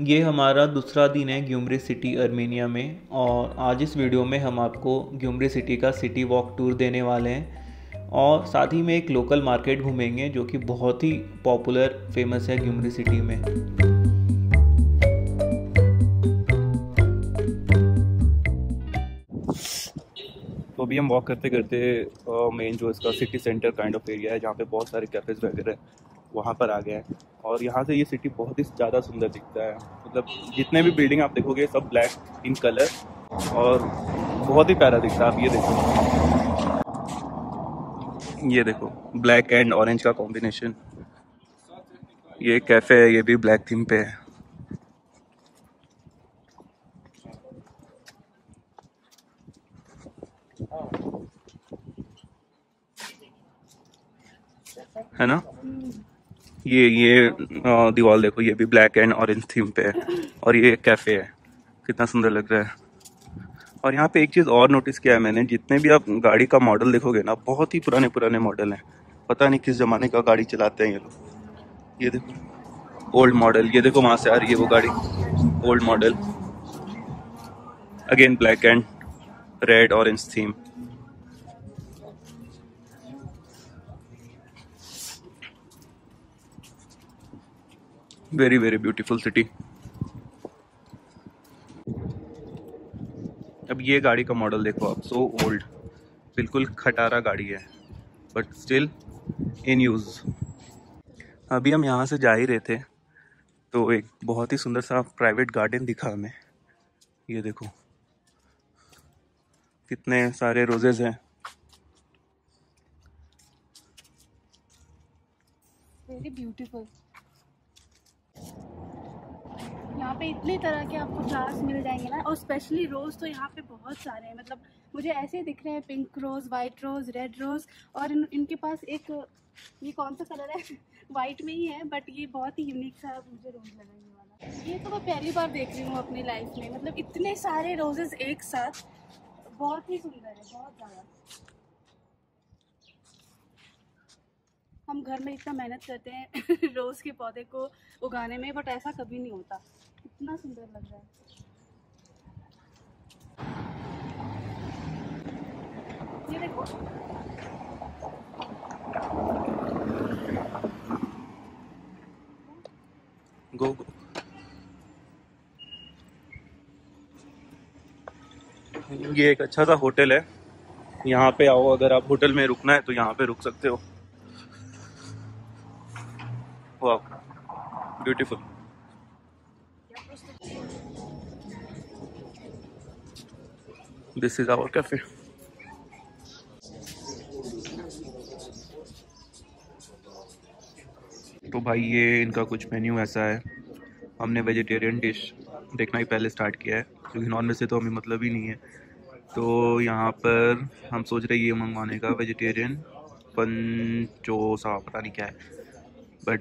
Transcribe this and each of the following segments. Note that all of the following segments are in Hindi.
ये हमारा दूसरा दिन है ग्यूमरे सिटी अर्मेनिया में और आज इस वीडियो में हम आपको ग्यूमरे सिटी का सिटी वॉक टूर देने वाले हैं और साथ ही में एक लोकल मार्केट घूमेंगे जो कि बहुत ही पॉपुलर फ़ेमस है ग्यूमरे सिटी में। तो अभी हम वॉक करते करते मेन जो इसका city centre kind of area है, जहाँ पे बहुत सारे कैफ़ेज़ वगैरह वहाँ पर आ गए हैं। और यहाँ से ये सिटी बहुत ही ज़्यादा सुंदर दिखता है। मतलब जितने भी बिल्डिंग आप देखोगे, सब ब्लैक इन कलर और बहुत ही प्यारा दिखता है। आप ये देखो। ये देखो ब्लैक एंड ऑरेंज का कॉम्बिनेशन ये कैफ़े है, ये भी ब्लैक थीम पे है। है ना? ये ये दीवार देखो, ये भी ब्लैक एंड ऑरेंज थीम पे है। और ये कैफ़े है। कितना सुंदर लग रहा है। और यहाँ पे एक चीज़ और नोटिस किया है मैंने, जितने भी आप गाड़ी का मॉडल देखोगे ना, बहुत ही पुराने पुराने मॉडल हैं। पता नहीं किस ज़माने का गाड़ी चलाते हैं ये लोग। ये देखो ओल्ड मॉडल ये देखो वहाँ से आ रही है वो गाड़ी। Old model again black and red orange theme very very beautiful city अब ये गाड़ी का मॉडल देखो आप सो ओल्ड बिल्कुल खटारा गाड़ी है बट स्टिल इन यूज़ अभी हम यहाँ से जा ही रहे थे तो एक बहुत ही सुंदर सा प्राइवेट गार्डन दिखा हमें। ये देखो, कितने सारे रोजेज हैं। वेरी ब्यूटीफुल यहाँ पे इतनी तरह के आपको फ्लावर्स मिल जाएँगे ना और स्पेशली रोज़ तो यहाँ पे बहुत सारे हैं। मतलब मुझे ऐसे दिख रहे हैं pink rose white rose red rose और इन, इनके पास एक ये कौन सा कलर है? वाइट में ही है बट ये बहुत ही यूनिक सा मुझे रोज़ लगा ये वाला। ये तो मैं पहली बार देख रही हूँ अपनी लाइफ में। मतलब इतने सारे रोजेज़ एक साथ बहुत ही सुंदर है बहुत ज़्यादा। हम घर में इतना मेहनत करते हैं रोज़ के पौधे को उगाने में बट ऐसा कभी नहीं होता। इतना सुंदर लग रहा है। ये देखो। गो गो। ये एक अच्छा सा होटल है। यहाँ पे आओ, अगर आप होटल में रुकना है तो यहाँ पे रुक सकते हो। वाह, beautiful. This is our cafe तो भाई ये इनका कुछ मेन्यू ऐसा है। हमने वेजिटेरियन डिश देखना ही पहले स्टार्ट किया है, क्योंकि नॉन वेज से तो हमें मतलब ही नहीं है। तो यहाँ पर हम सोच रहे ये मंगवाने का वेजिटेरियन पंचोसा, पता नहीं क्या है। बट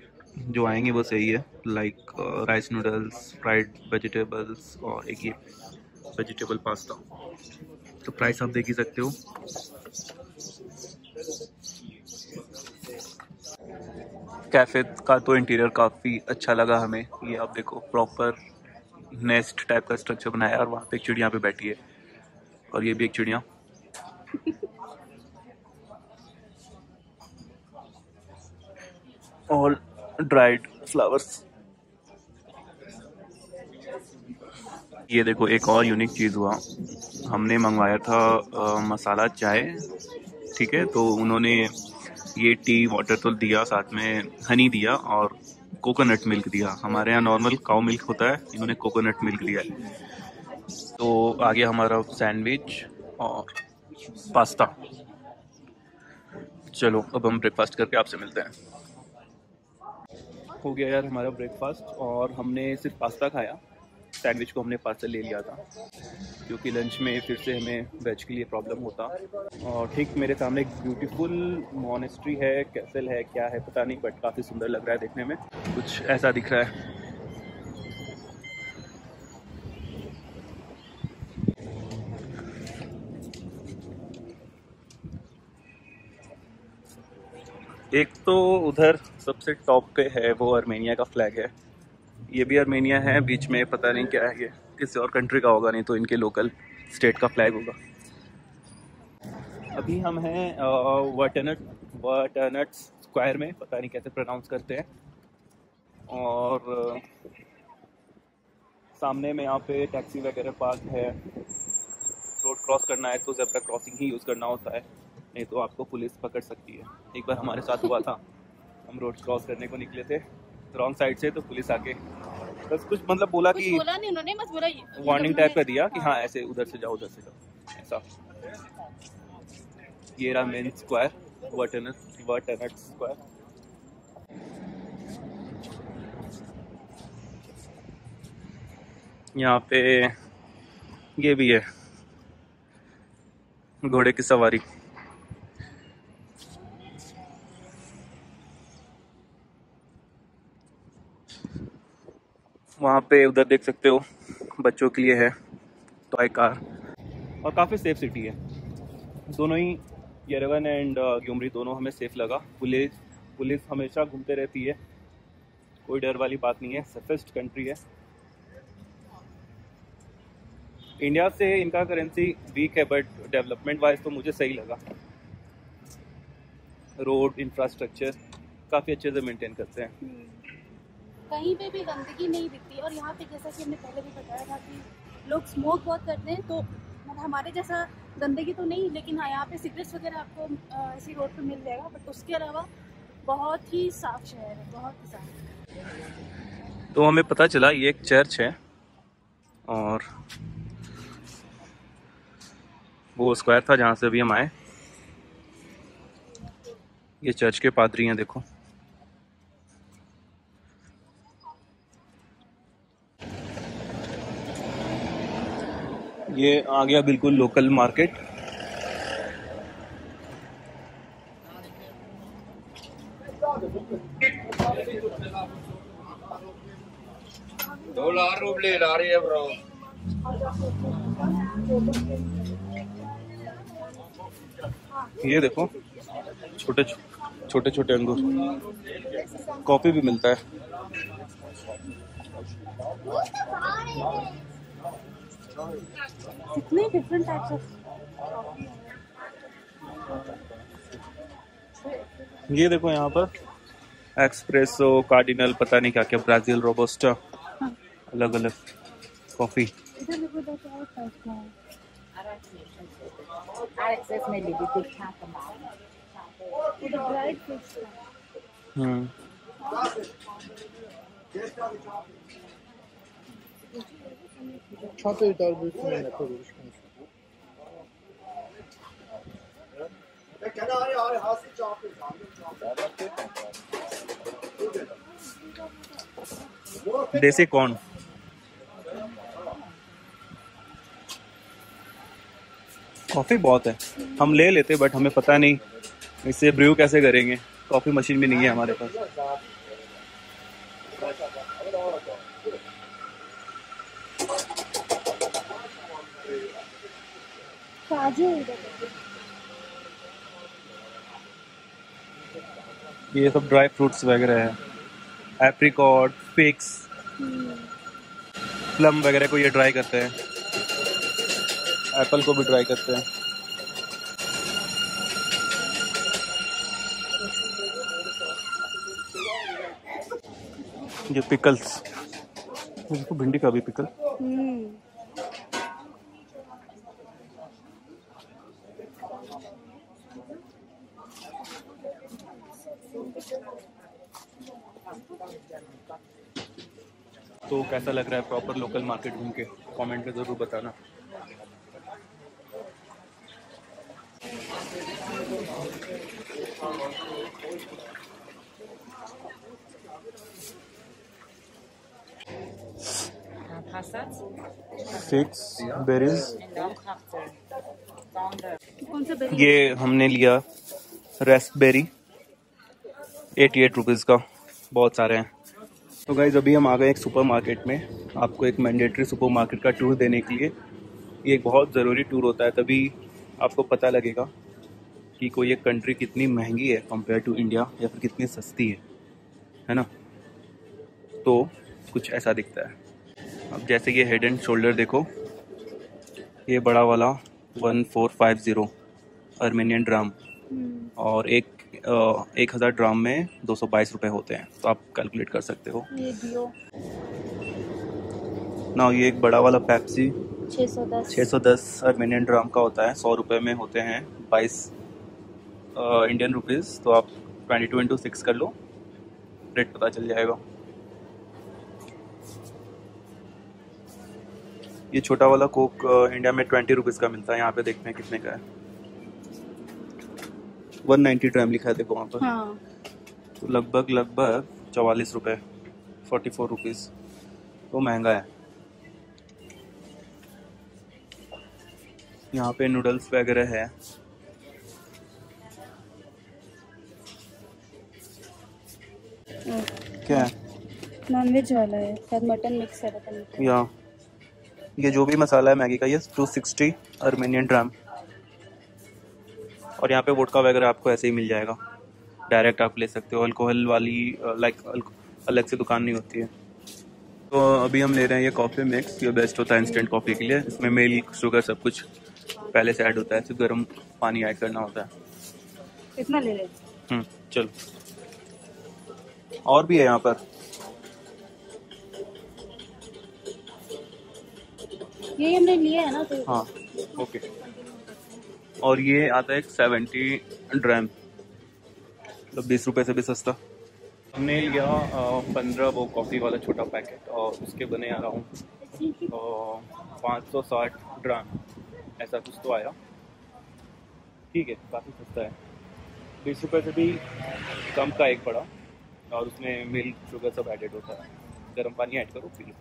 जो आएँगे वो सही है like rice noodles fried vegetables और एक ये वेजिटेबल पास्ता तो प्राइस आप देख ही सकते हो। कैफ़े का तो इंटीरियर काफ़ी अच्छा लगा हमें। ये आप देखो प्रॉपर नेस्ट टाइप का स्ट्रक्चर बनाया है और वहाँ पे एक चिड़िया पे बैठी है। और ये भी एक चिड़िया। और ड्राइड फ्लावर्स ये देखो, एक और यूनिक चीज़ हुआ। हमने मंगवाया था आ, मसाला चाय ठीक है? तो उन्होंने ये टी वाटर तो दिया साथ में हनी दिया और कोकोनट मिल्क दिया। हमारे यहाँ नॉर्मल काउ मिल्क होता है इन्होंने कोकोनट मिल्क दिया है। तो आ गया हमारा सैंडविच और पास्ता चलो अब हम ब्रेकफास्ट करके आपसे मिलते हैं। हो गया यार हमारा ब्रेकफास्ट और हमने सिर्फ़ पास्ता खाया। सैंडविच को हमने पार्सल ले लिया था, क्योंकि लंच में फिर से हमें वेज के लिए प्रॉब्लम होता। और ठीक मेरे सामने एक ब्यूटीफुल मोनेस्ट्री है कैसल है, क्या है पता नहीं बट काफ़ी सुंदर लग रहा है देखने में। कुछ ऐसा दिख रहा है। एक तो उधर सबसे टॉप पे है वो आर्मेनिया का फ्लैग है। ये भी आर्मेनिया है, बीच में पता नहीं क्या है, ये किसी और कंट्री का होगा, नहीं तो इनके लोकल स्टेट का फ्लैग होगा। अभी हम हैं वाटनट वाटनट स्क्वायर में, पता नहीं कैसे प्रोनाउंस करते हैं। और, सामने में यहाँ पे टैक्सी वगैरह पार्क है। रोड क्रॉस करना है तो जेब्रा क्रॉसिंग ही यूज़ करना होता है, नहीं तो आपको पुलिस पकड़ सकती है। एक बार हमारे साथ हुआ था, हम रोड क्रॉस करने को निकले थे। रॉन्ग साइड से तो पुलिस आके बस कुछ मतलब बोला कुछ कि बोला नहीं उन्होंने बस बोला वार्निंग टाइप का दिया कि हाँ। हाँ ऐसे उधर से जाओ उधर से जाओ। ऐसा। ये रहा main square Vartanants Vartanants square यहाँ पे ये भी है घोड़े की सवारी। वहाँ पे उधर देख सकते हो बच्चों के लिए है टॉय कार और काफ़ी सेफ़ सिटी है। दोनों ही येरेवन एंड ग्यूमरी दोनों हमें सेफ़ लगा। पुलिस पुलिस हमेशा घूमते रहती है। कोई डर वाली बात नहीं है। सेफेस्ट कंट्री है। इंडिया से इनका करेंसी वीक है बट डेवलपमेंट वाइज तो मुझे सही लगा। रोड इंफ्रास्ट्रक्चर काफ़ी अच्छे से मेंटेन करते हैं। हम्म। कहीं पे भी गंदगी नहीं दिखती। और यहाँ पे जैसा कि हमने पहले भी बताया था कि लोग स्मोक बहुत करते हैं तो मतलब हमारे जैसा गंदगी तो नहीं, लेकिन हाँ यहाँ पे सिगरेट्स वगैरह आपको ऐसी रोड पे मिल जाएगा बट उसके अलावा बहुत ही साफ़ शहर है, बहुत ही साफ़। तो हमें पता चला ये एक चर्च है और वो स्क्वायर था जहाँ से अभी हम आए। ये चर्च के पादरी हैं, देखो। ये आ गया बिल्कुल लोकल मार्केट दो लाख रुपये ला रही है ब्रो ये देखो छोटे छोटे छोटे अंगूर। कॉफ़ी भी मिलता है। कितने डिफरेंट टाइप्स ऑफ़ ये देखो यहाँ पर। एक्सप्रेसो कार्डिनल पता नहीं क्या क्या ब्राज़ील रोबोस्टा अलग अलग कॉफ़ी इधर Çantayı देसी कॉर्न। कॉफ़ी बहुत है। हम ले लेते बट हमें पता नहीं, इससे ब्रू कैसे करेंगे? कॉफ़ी मशीन भी नहीं है हमारे पास। काजू ये सब ड्राई फ्रूट्स वगैरह है। एप्रिकॉट फिक्स प्लम वगैरह को ये ड्राई करते हैं। एप्पल को भी ड्राई करते हैं। ये पिकल्स भिंडी का भी पिकल तो कैसा लग रहा है प्रॉपर लोकल मार्केट घूम के? कमेंट में ज़रूर बताना। फिक्स बेरीज ये हमने लिया रेस्पबेरी एटी एट रुपीज़ का। बहुत सारे हैं। तो गाइज़ अभी हम आ गए एक सुपर मार्केट में आपको एक मैंडेटरी सुपर मार्केट का टूर देने के लिए। ये एक बहुत ज़रूरी टूर होता है तभी आपको पता लगेगा कि कोई एक कंट्री कितनी महँगी है कंपेयर टू इंडिया या फिर कितनी सस्ती है है ना? तो कुछ ऐसा दिखता है। अब जैसे ये हेड एंड शोल्डर देखो ये बड़ा वाला one four five zero Armenian dram और एक एक हज़ार ड्राम में दो सौ बाईस रुपये होते हैं। तो आप कैलकुलेट कर सकते हो। ना ये एक बड़ा वाला पैप्सी 610 610 अर्मेनियन ड्राम का होता है। सौ रुपये में होते हैं बाईस इंडियन रुपीज़ तो आप ट्वेंटी टू इंटू सिक्स कर लो। रेट पता चल जाएगा। ये छोटा वाला कोक इंडिया में ट्वेंटी रुपीज़ का मिलता है। यहाँ पे देखते हैं कितने का है। वन नाइन्टी ड्राम लिखा है देखो वहाँ पर। हाँ। तो लगभग लगभग चवालीस रुपये फोर्टी फोर रुपीज़ तो महँगा है। यहाँ पे नूडल्स वगैरह है। क्या है? नॉन वाला है शायद मटन मिक्स है या। ये जो भी मसाला है मैगी का ये टू सिक्सटी अर्मेनियन ड्राम और यहाँ पे वोडका वगैरह आपको ऐसे ही मिल जाएगा। डायरेक्ट आप ले सकते हो। अल्कोहल वाली लाइक अलग से दुकान नहीं होती है। तो अभी हम ले रहे हैं ये कॉफ़ी मिक्स ये बेस्ट होता है इंस्टेंट कॉफ़ी के लिए। इसमें मिल्क शुगर सब कुछ पहले से ऐड होता है। सिर्फ़ गर्म पानी ऐड करना होता है। कितना ले रहे हम्म चलो। और भी है यहाँ पर। ये हमने लिया है ना तो हाँ ओके और ये आता है एक सेवेंटी ड्राम मतलब बीस रुपए से भी सस्ता। हमने लिया पंद्रह वो कॉफ़ी वाला छोटा पैकेट और उसके बने आ रहा हूँ। पाँच सौ साठ ड्राम ऐसा कुछ तो आया। ठीक है, काफ़ी सस्ता है। बीस रुपए से भी कम का एक पड़ा और उसमें मिल्क शुगर सब एडेड होता है। गर्म पानी ऐड करो लो